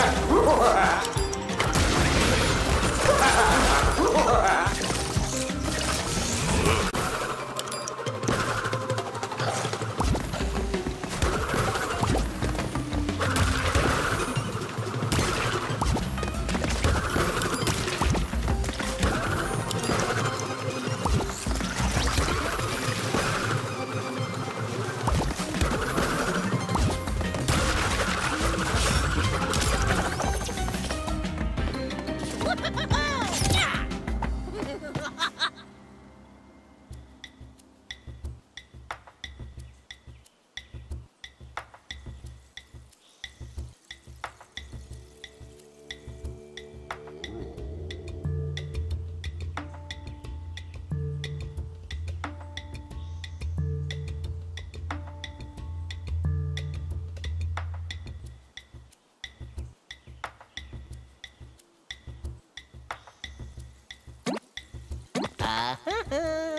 Ha ha ha! hả?